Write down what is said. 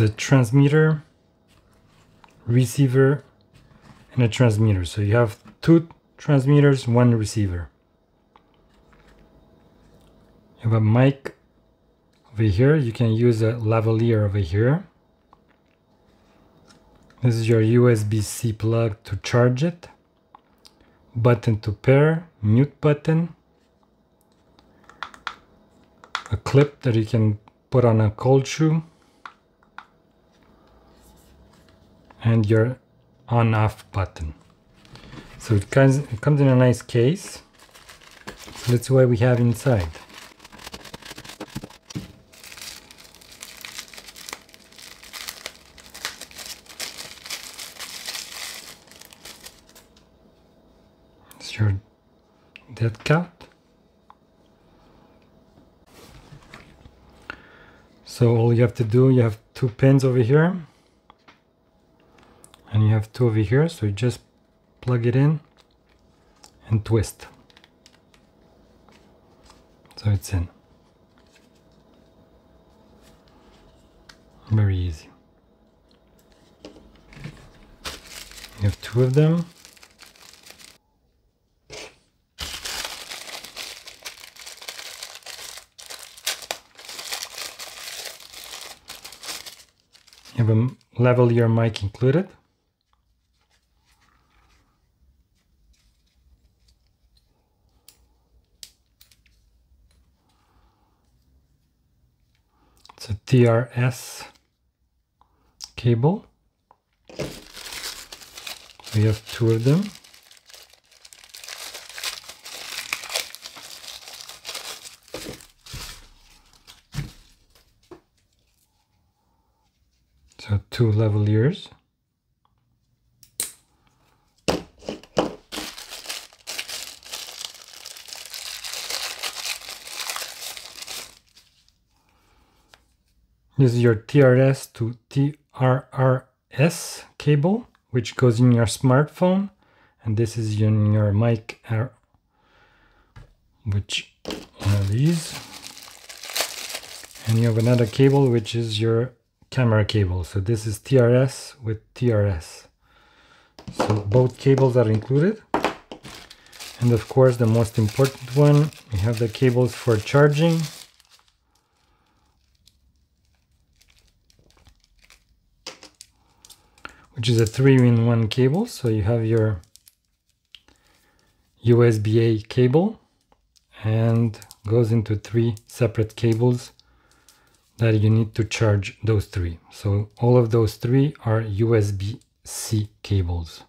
It's a transmitter, receiver, and a transmitter. So you have two transmitters, one receiver. You have a mic over here. You can use a lavalier over here. This is your USB-C plug to charge it. Button to pair, mute button. A clip that you can put on a cold shoe. And your on off button. So it comes, it comes in a nice case. So let's see what we have inside. It's your dead cat. So all you have to do, you have two pins over here have two over here so you just plug it in and twist. So it's in. Very easy. You have two of them. You have a lavalier mic included A TRS cable. We have two of them. So two level lavaliers. This is your TRS to TRRS cable, which goes in your smartphone. And this is in your mic, which one of these. And you have another cable, which is your camera cable. So this is TRS with TRS. So both cables are included. And of course, the most important one, we have the cables for charging which is a three-in-one cable. So you have your USB-A cable and goes into three separate cables that you need to charge those three. So all of those three are USB-C cables.